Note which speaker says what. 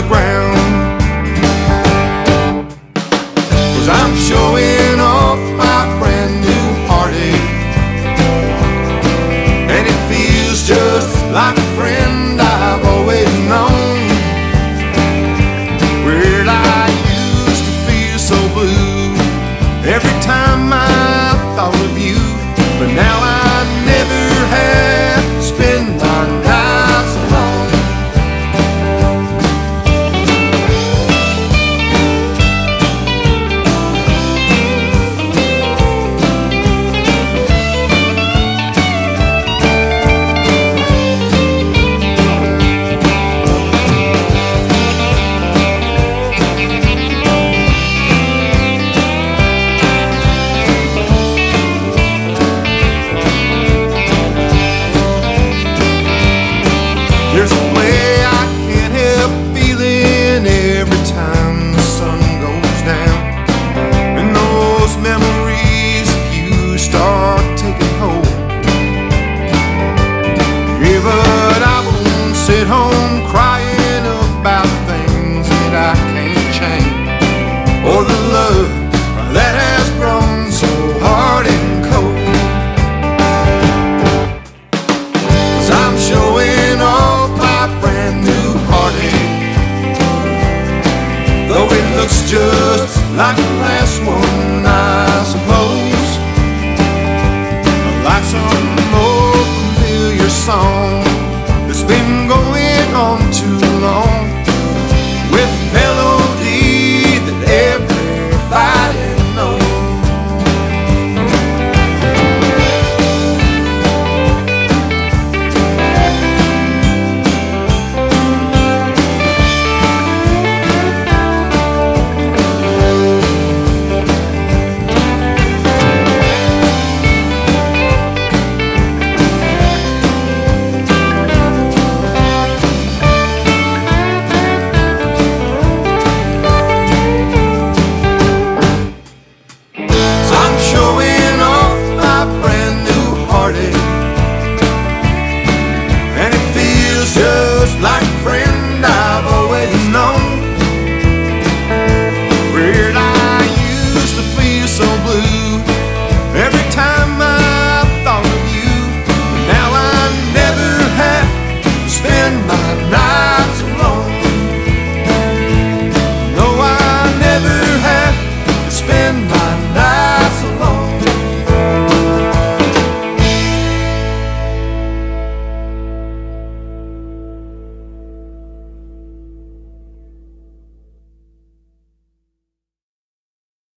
Speaker 1: the ground. Crying about things that I can't change. Or the love that has grown so hard and cold. Cause I'm showing off my brand new heartache. Though it looks just like just like a friend I've always known. Weird, I used to feel so blue